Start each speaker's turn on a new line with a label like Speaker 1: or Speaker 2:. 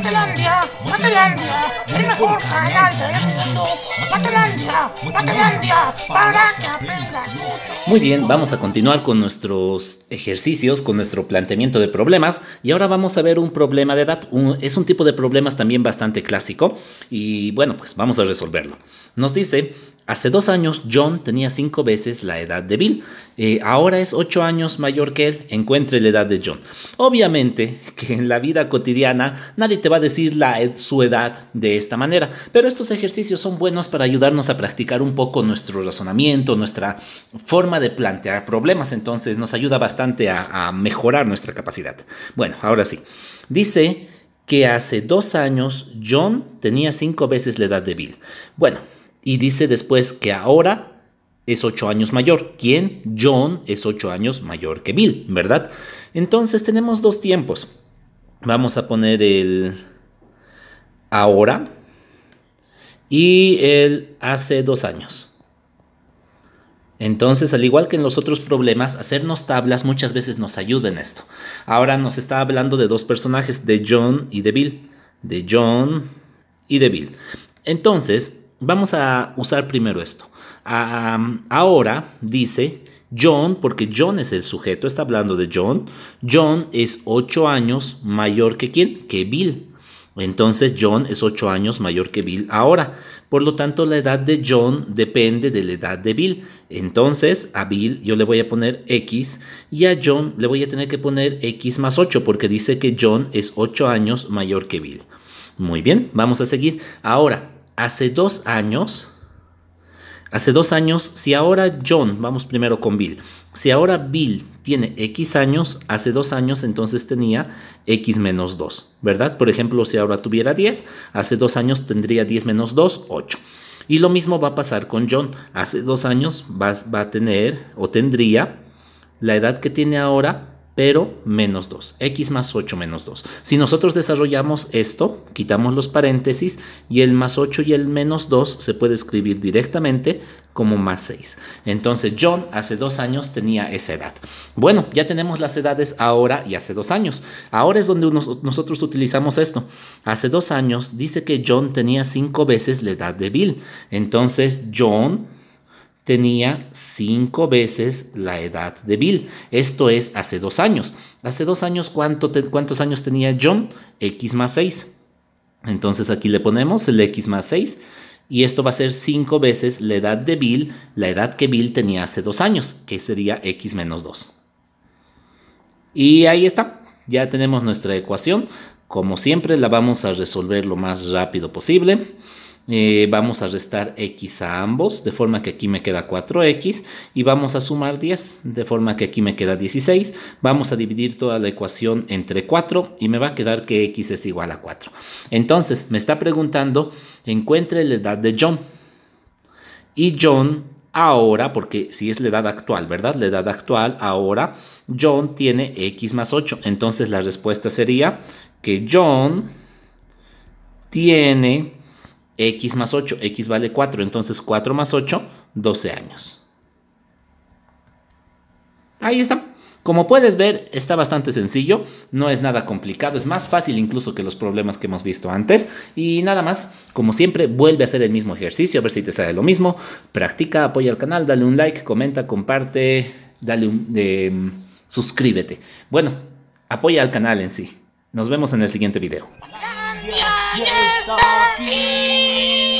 Speaker 1: Matelandia, Matelandia, el mejor canal del mundo. Matelandia, Matelandia, para que aprendas mucho.
Speaker 2: Muy bien, vamos a continuar con nuestros ejercicios, con nuestro planteamiento de problemas. Y ahora vamos a ver un problema de edad. Un- es un tipo de problemas también bastante clásico. Y bueno, pues vamos a resolverlo. Nos dice, hace dos años John tenía cinco veces la edad de Bill. Eh, ahora es ocho años mayor que él. Encuentre la edad de John. Obviamente que en la vida cotidiana nadie te va a decir su edad de esta manera. Pero estos ejercicios son buenos para ayudarnos a practicar un poco nuestro razonamiento, nuestra forma de plantear problemas. Entonces nos ayuda bastante a, a mejorar nuestra capacidad. Bueno, ahora sí. Dice que hace dos años John tenía cinco veces la edad de Bill. Bueno, y dice después que ahora es ocho años mayor. ¿Quién? John es ocho años mayor que Bill, ¿verdad? Entonces tenemos dos tiempos. Vamos a poner el ahora y el hace dos años. Entonces, al igual que en los otros problemas, hacernos tablas muchas veces nos ayuda en esto. Ahora nos está hablando de dos personajes, de John y de Bill. De John y de Bill. Entonces, vamos a usar primero esto. Ah, ahora dice John, porque John es el sujeto, está hablando de John. John es 8 años mayor que quién? Que Bill. Entonces John es 8 años mayor que Bill ahora. Por lo tanto, la edad de John depende de la edad de Bill. Entonces, a Bill yo le voy a poner X y a John le voy a tener que poner X más 8 porque dice que John es 8 años mayor que Bill. Muy bien, vamos a seguir. Ahora, hace dos años, hace dos años, si ahora John, vamos primero con Bill, si ahora Bill tiene X años, hace dos años entonces tenía X menos 2, ¿verdad? Por ejemplo, si ahora tuviera 10, hace dos años tendría 10 menos 2, 8. Y lo mismo va a pasar con John. Hace dos años va, va a tener o tendría la edad que tiene ahora, pero menos 2. X más 8 menos 2. Si nosotros desarrollamos esto, quitamos los paréntesis y el más 8 y el menos 2 se puede escribir directamente como más 6. Entonces John hace dos años tenía esa edad. Bueno, ya tenemos las edades ahora y hace dos años. Ahora es donde nosotros utilizamos esto. Hace dos años dice que John tenía cinco veces la edad de Bill. Entonces John tenía cinco veces la edad de Bill. Esto es hace dos años. Hace dos años, ¿cuánto te- ¿cuántos años tenía John? X más 6. Entonces aquí le ponemos el X más 6 y esto va a ser cinco veces la edad de Bill, la edad que Bill tenía hace dos años, que sería X menos 2. Y ahí está, ya tenemos nuestra ecuación. Como siempre, la vamos a resolver lo más rápido posible. Eh, vamos a restar x a ambos, de forma que aquí me queda 4x, y vamos a sumar 10, de forma que aquí me queda 16. Vamos a dividir toda la ecuación entre 4 y me va a quedar que x es igual a 4. Entonces, me está preguntando, encuentre la edad de John. Y John ahora, porque si es la edad actual, ¿verdad? La edad actual ahora, John tiene x más 8. Entonces la respuesta sería que John tiene x más 8. x vale 4, entonces 4 más 8, 12 años. Ahí está. Como puedes ver, está bastante sencillo, no es nada complicado, es más fácil incluso que los problemas que hemos visto antes. Y nada más, como siempre, vuelve a hacer el mismo ejercicio, a ver si te sale lo mismo. Practica, apoya al canal, dale un like, comenta, comparte, dale un... eh, suscríbete. Bueno, apoya al canal en sí. Nos vemos en el siguiente video.
Speaker 1: Yes, yes the,